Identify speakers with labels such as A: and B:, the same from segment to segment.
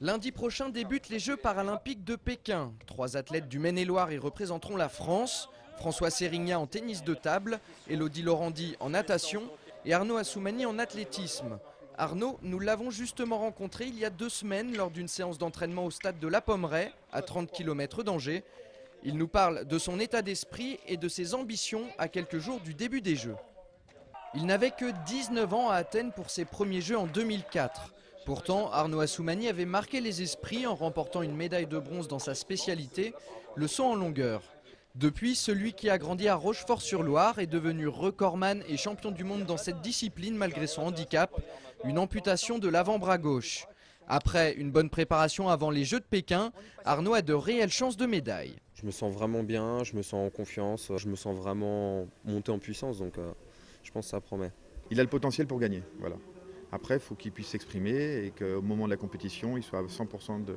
A: Lundi prochain débutent les Jeux paralympiques de Pékin. Trois athlètes du Maine-et-Loire y représenteront la France. François Sérigna en tennis de table, Elodie Laurandi en natation et Arnaud Assoumani en athlétisme. Arnaud, nous l'avons justement rencontré il y a deux semaines lors d'une séance d'entraînement au stade de La Pommeraye, à 30 km d'Angers. Il nous parle de son état d'esprit et de ses ambitions à quelques jours du début des Jeux. Il n'avait que 19 ans à Athènes pour ses premiers Jeux en 2004. Pourtant, Arnaud Assoumani avait marqué les esprits en remportant une médaille de bronze dans sa spécialité, le saut en longueur. Depuis, celui qui a grandi à Rochefort-sur-Loire est devenu recordman et champion du monde dans cette discipline malgré son handicap, une amputation de l'avant-bras gauche. Après une bonne préparation avant les Jeux de Pékin, Arnaud a de réelles chances de médaille.
B: Je me sens vraiment bien, je me sens en confiance, je me sens vraiment monté en puissance, donc euh, je pense que ça promet.
C: Il a le potentiel pour gagner, voilà. Après, il faut qu'il puisse s'exprimer et qu'au moment de la compétition, il soit à 100% de,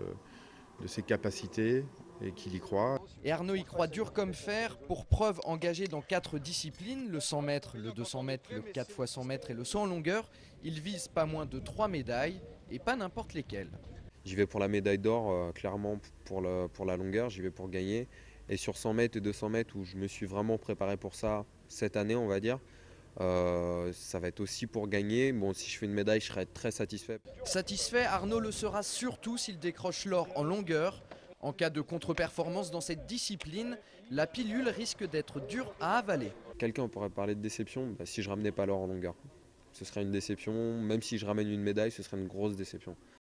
C: de ses capacités et qu'il y croit.
A: Et Arnaud y croit dur comme fer, pour preuve engagé dans quatre disciplines, le 100 mètres, le 200 mètres, le 4 x 100 mètres et le 100 en longueur. Il vise pas moins de trois médailles et pas n'importe lesquelles.
B: J'y vais pour la médaille d'or, euh, clairement pour, le, pour la longueur, j'y vais pour gagner. Et sur 100 mètres et 200 mètres, où je me suis vraiment préparé pour ça cette année, on va dire, euh, ça va être aussi pour gagner. Bon, si je fais une médaille, je serai très satisfait.
A: Satisfait, Arnaud le sera surtout s'il décroche l'or en longueur. En cas de contre-performance dans cette discipline, la pilule risque d'être dure à avaler.
B: Quelqu'un pourrait parler de déception bah, si je ramenais pas l'or en longueur. Ce serait une déception, même si je ramène une médaille, ce serait une grosse déception.